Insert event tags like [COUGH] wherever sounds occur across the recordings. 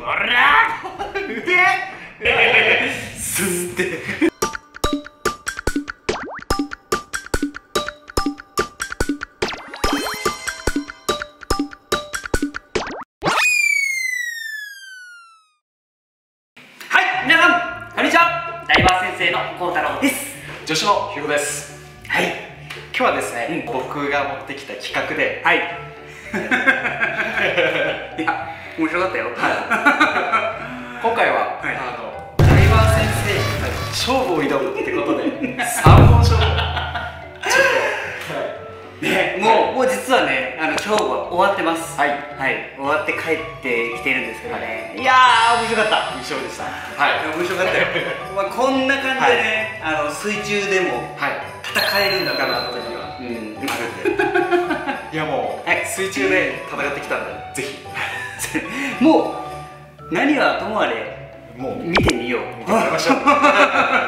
おらすはい皆さんこんにちは。ダイバー先生の幸太郎です。のひろです。はい。今日はですね、僕が持ってきた企画で。はい。い [LAUGHS] や面白かったよ。[LAUGHS] 今回は、はい。あのダイバー先生に勝負を挑むってことで [LAUGHS] 三本勝負。ちょっとはい。ね。もうもう実はねあの勝負は終わってます。はい。はい。終わって帰ってきてるんですけどね、い、やー面白かった。優勝でした。はい。面白かったよ、[LAUGHS] まあ、こんな感じでね、あの水中でもはい。戦えるんだかだからな後には。うんあるんで。いやもう、はい。水中で戦ってきたんでぜひもう何はともあれもう。見てみよう。見てもらいましょう。[LAUGHS] というわ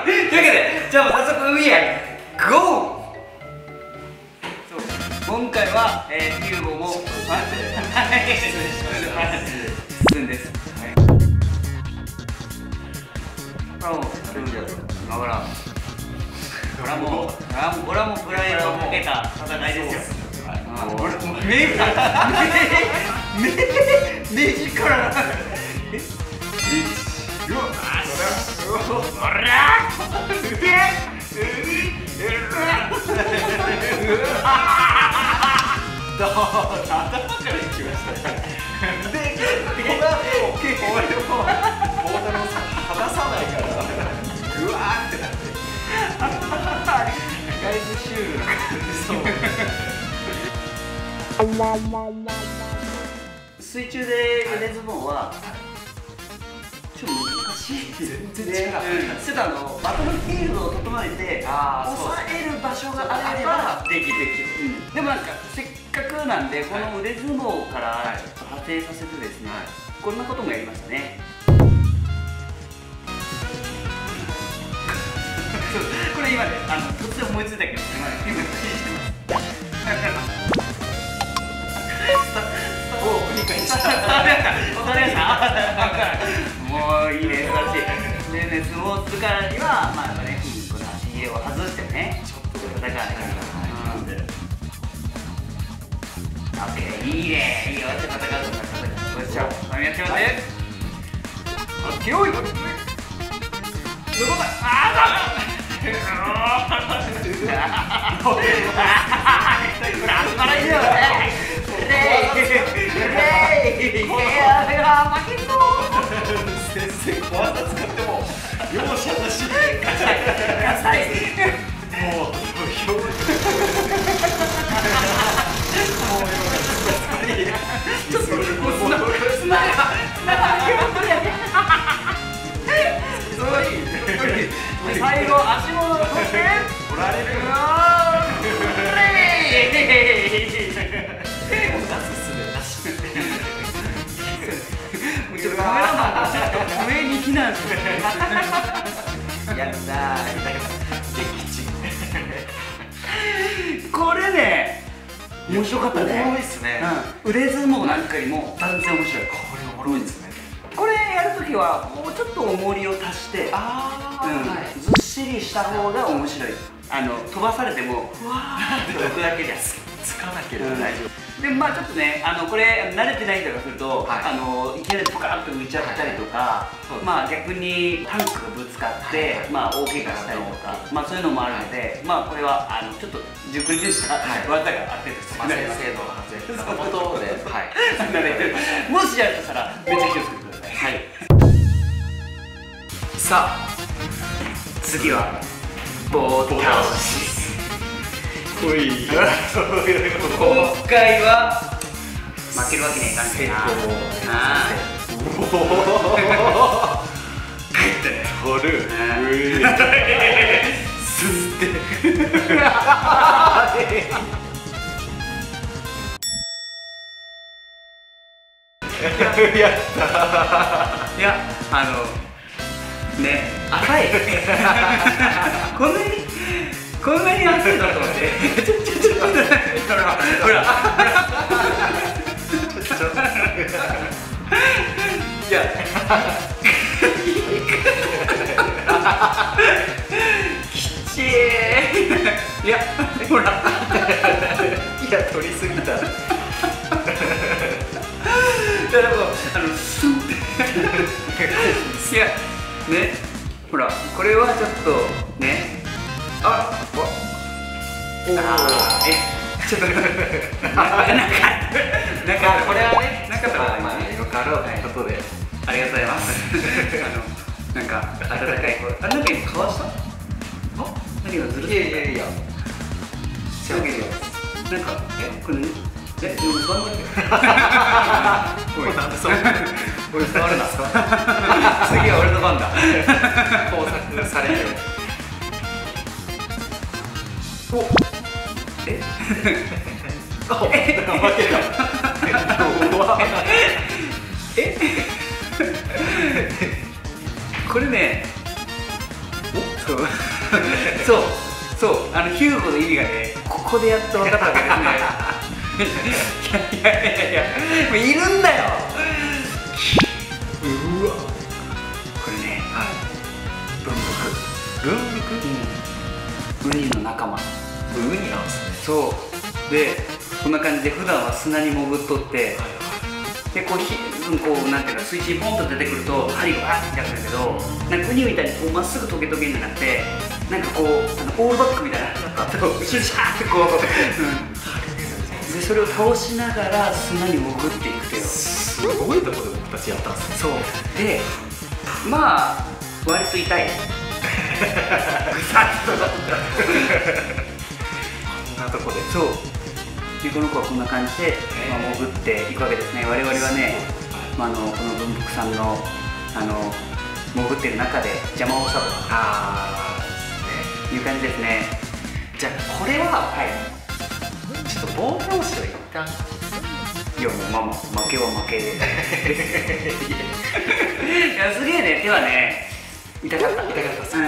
けでじゃあ早速海へゴー。今回は、えー、キューボもですはいこれはもう今からこれはもうこれはもライドをかけた戦いですよあ俺もう目が目目目力おら頭から行きました。ねでこの後結構俺も孝太郎さん離さないからうわーってなってだいぶシュールな感じそう水中で腕相撲はちょっと難しい全然違ううんちょっとあのバトルフィールドを整えて抑える場所があればできるできる、うん。でもなんかせっかくなんでこの腕相撲からちょっと派生させてですね、はい。こんなこともやりましたね。[LAUGHS] [LAUGHS] これ今ねあの突然思いついたけど今今もういいね、素晴らしい。でね、相撲をするからには、まあね、この足入れを外してね、ちょっと戦わないから。はいうんオッケー、いいね、いいよ、じゃあ戦うぞ、戦うぞ。よっしゃ、お願いしますね。オッケー、おい、どこだあーやったー敵地これね面白かったね。おもろいっすね。うん、腕相撲なんかよりも断然面白い。これおもろいですね。これやるときはもうちょっと重りを足してあうん。ずっしりした方が面白い。あの飛ばされてもふわー。[LAUGHS] って置くだけじゃんつかなければ大丈夫。でまあちょっとねあのこれ慣れてない人がすると、はい。あのいきなりポカーッと浮いちゃったりとか、そうです。まあ逆にタンクがぶつかって、はいはい。まあ大怪我したりとか、まあそういうのもあるので、まあこれはあのちょっと熟練したはい。技があってですまあ先生の発言のことではい。慣れてるもしやるとしたらめっちゃ気をつけてください。はい。さあ次は棒倒しほい今回は負けるわけにはいかんけどなあ帰ったね掘る吸ってやったいやあのね浅い。[LAUGHS] [LAUGHS] [LAUGHS] こんなにこんなに熱いのと思ってちょちょちょちょほらほらいやきちーいやほらいや取りすぎただからもうあのスンっていやねほらこれはちょっと。あお。おえ。[LAUGHS] ちょっとなんかなんかなんかこれはねなかったらまあまあよかろうとい。うことで、ありがとうございますあのなんか温かいこれあなんか今かわしたあ何がずるいやいやいやなんかなんかえこれ何えでも座んないでおいなんでそれ俺触るな次は俺の番だ工作されるおえ？あわけだ怖え？これねお？そう。そう。そうあのヒューゴの意味がねここでやっと分かったわけですね。いやいやいやいやもういるんだよ。うわ。これねはい。文文福？福ウニの仲間。ウニなん。ですねそう。でこんな感じで普段は砂に潜っとってでこうひこうなんていうか水中にポンと出てくると針がバーってやるんだけどなんかウニみたいにこうまっすぐトゲトゲになってなんかこうあのオールバックみたいな後ろにシャーってこう、うん、でそれを倒しながら砂に潜っていくという。すごいところで僕たちやったんですね。そう。でまあ割と痛い。[LAUGHS] こんなとこで。そう。でこの子はこんな感じで、まあ、潜っていくわけですね。我々はね、まあ、あのこの文福さんのあの潜ってる中で邪魔をしたと。ああねいう感じですね。じゃあこれははい。ちょっと棒倒しを一旦。いやもうまあまあ負けは負けで。いやすげえね。手はね痛かった。痛かった。うん。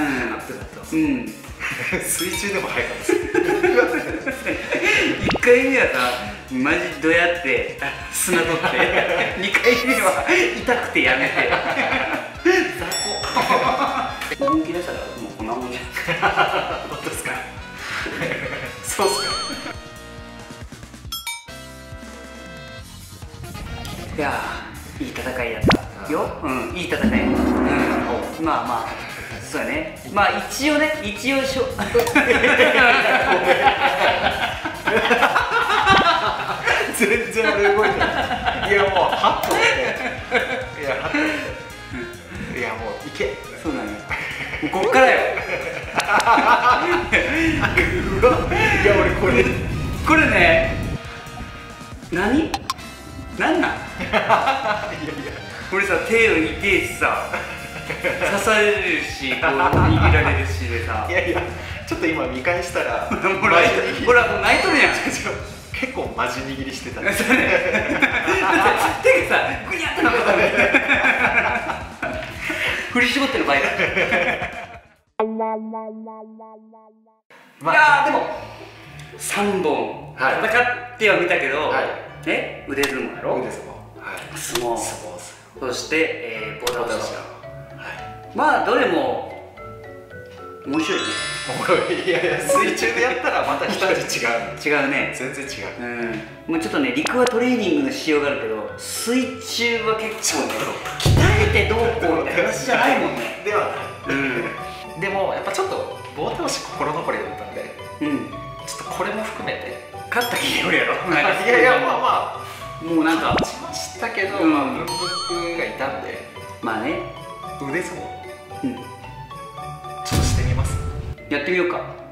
うん。[LAUGHS] 水中でも早かったです1回目はさマジどやって砂取って。2回目は痛くてやめて。雑魚。本気出したらもうこんなもんじゃん本当ですか。そうっすか。いやーいい戦いやったよ。うんいい戦いうん。まあまあそうやね。まあ一応ね一応しょ。俺さ手を痛いしさ。刺されるしこう握られるしでさ。いやいやちょっと今見返したらほらほらもう泣いとるやん。結構マジ握りしてた。ね手がさグニャってなったね振り絞ってる場合だ。まいやーでも3本はい。戦ってはみたけど、はい。ね腕相撲やろ？ですもんはい相撲相撲そして、えー、ボタン。はまあどれも面白いね。い。やいや水中でやったらまた一味違う。違うね。全然違う。うん。もうちょっとね陸はトレーニングのしようがあるけど水中は結構ね鍛えてどうこうって話じゃないもんね。[LAUGHS] ではない。うん。でもやっぱちょっと棒倒し心残りだったんでうん。ちょっとこれも含めて勝った気がおるやろ。い。やいやまあまもうなんかしたけど、うん。まあ文福がいたんでまあね、腕相撲うん、ちょっとしてみます。やってみようか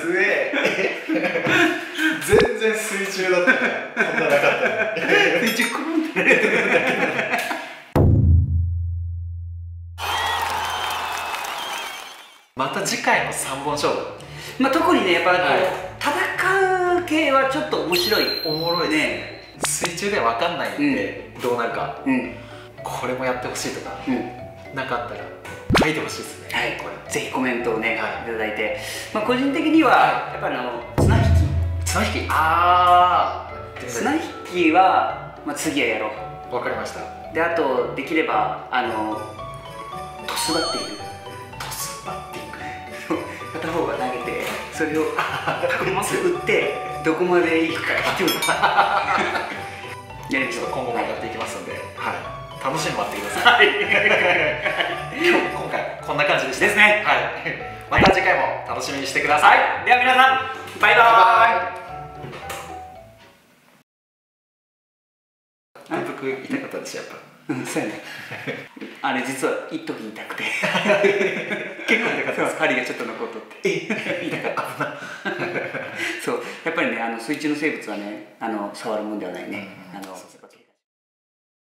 すげえ。全然水中だった。んななかった。ね [LAUGHS] また次回の3本勝負、まあ、特にねやっぱ、はい、戦う系はちょっと面白い。おもろいね水中では分かんないんで、うん、どうなるか、うん、これもやってほしいとか、うん、なかったら。書いてほしいですね。はい。これ。ぜひコメントをね、はい。い、ただいて、まあ、個人的には、はやっぱりあの綱引き。綱引き？ああ綱引きは、まあ、次はやろう。わかりました。であとできればあのトスバッティング。トスバッティング？[LAUGHS] 片方が投げてそれを囲ませ打ってどこまでいくか引き分けやりましょうちょっと今後もやっていきますので、はい、楽しみに待ってください。[LAUGHS] 今日今回こんな感じでした。ですねはい。[LAUGHS] また次回も楽しみにしてください。はいでは皆さんバイバイ反復痛かったですやっぱ。うん、そうやね。[LAUGHS] あれ実は一時痛くて。[LAUGHS] 結構痛かったです。針がちょっと残っとって。痛かった。そう、やっぱりね、あの水中の生物はね、あの触るもんではないね。あの